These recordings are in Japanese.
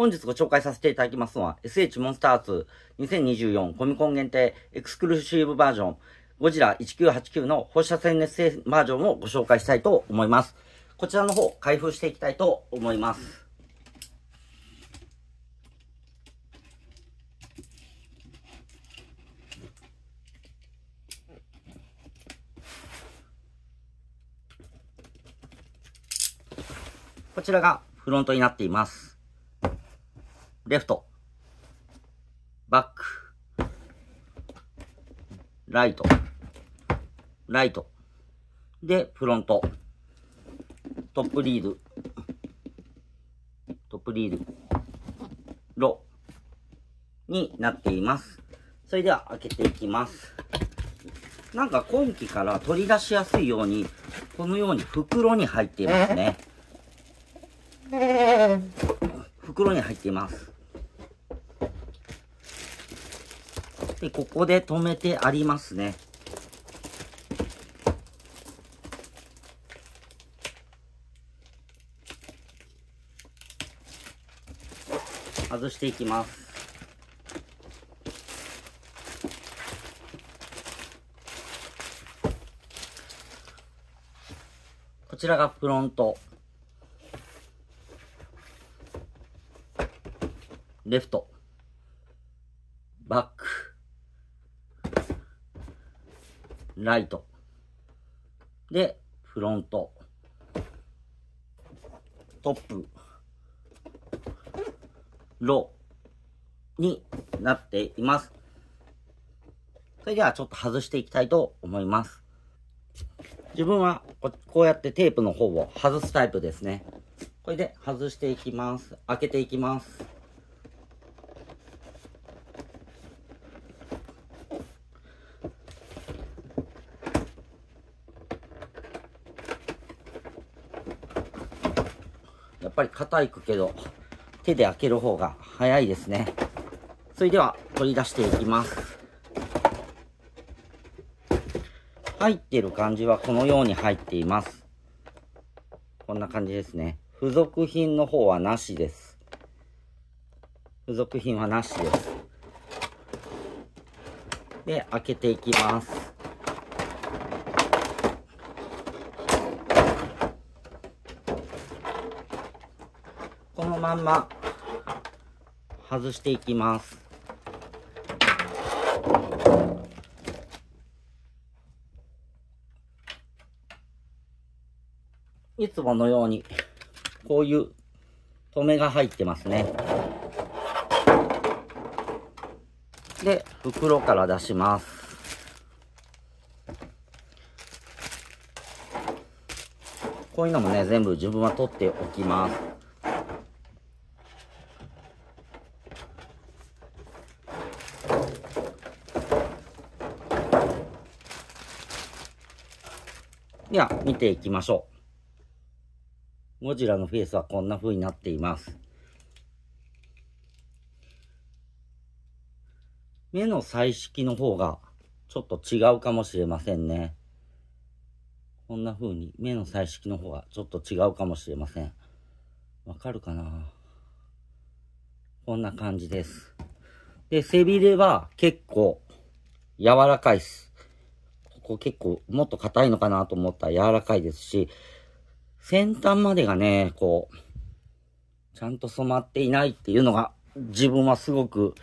本日ご紹介させていただきますのは、SH モンスター2 2024コミコン限定エクスクルーシブバージョン、ゴジラ1989の放射線熱性バージョンをご紹介したいと思います。こちらの方、開封していきたいと思います。こちらがフロントになっています。レフト、バック、ライト、ライト、で、フロント、トップリード、トップリード、ロ。になっています。それでは開けていきます。なんか今季から取り出しやすいように、このように袋に入っていますね。袋に入っています。で、ここで止めてありますね。外していきます。こちらがフロント。レフト、バック、ライト、で、フロント、トップ、ローになっています。それではちょっと外していきたいと思います。自分はこうやってテープの方を外すタイプですね。これで外していきます。開けていきます。やっぱり硬いくけど、手で開ける方が早いですね。それでは取り出していきます。入ってる感じはこのように入っています。こんな感じですね。付属品の方はなしです。付属品はなしです。で、開けていきます。まんま外していきます。いつものように、こういう止めが入ってますね。で、袋から出します。こういうのもね、全部自分は取っておきます。では、見ていきましょう。ゴジラのフェイスはこんな風になっています。目の彩色の方がちょっと違うかもしれませんね。こんな風に目の彩色の方がちょっと違うかもしれません。わかるかな？こんな感じです。で、背びれは結構柔らかいっす。こう結構もっと硬いのかなと思ったら柔らかいですし、先端までがね、こう、ちゃんと染まっていないっていうのが、自分はすごく、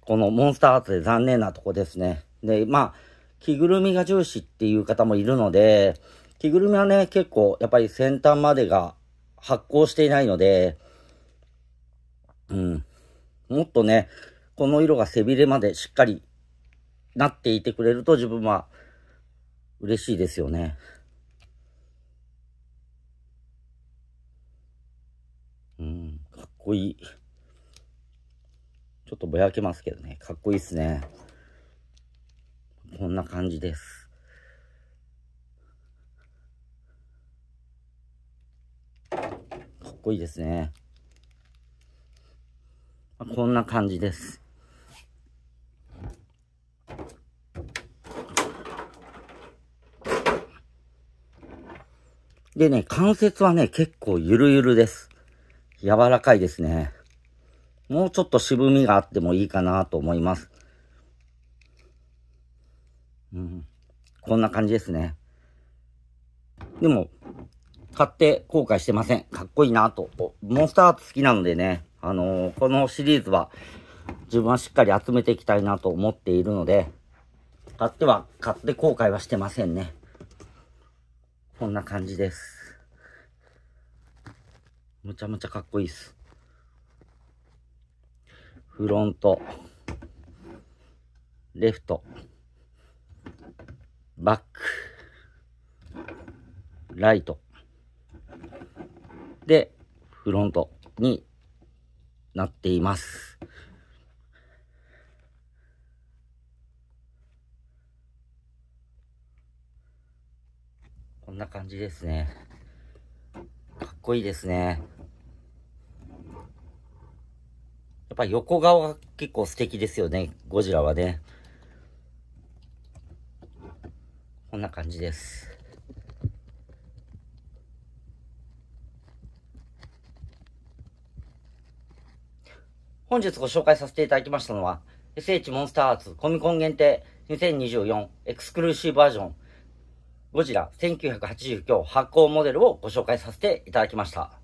このモンスターアーツで残念なとこですね。で、まあ、着ぐるみが重視っていう方もいるので、着ぐるみはね、結構、やっぱり先端までが発光していないので、うん。もっとね、この色が背びれまでしっかりなっていてくれると自分は嬉しいですよね。うん、かっこいい。ちょっとぼやけますけどね、かっこいいっすね。こんな感じです。かっこいいですね。こんな感じです。でね、関節はね、結構ゆるゆるです。柔らかいですね。もうちょっと渋みがあってもいいかなと思います。うん。こんな感じですね。でも、買って後悔してません。かっこいいなと。モンスターアーツ好きなのでね、あのー、このシリーズは自分はしっかり集めていきたいなと思っているので、買っては、買って後悔はしてませんね。こんな感じです。むちゃむちゃかっこいいっす。フロント、レフト、バック、ライト、で、フロントになっています。こんな感じですね。かっこいいですね。やっぱ横顔が結構素敵ですよね、ゴジラはね。こんな感じです。本日ご紹介させていただきましたのは、SH モンスターアーツコミコン限定2024エクスクルーシブバージョンゴジラ1980今日発行モデルをご紹介させていただきました。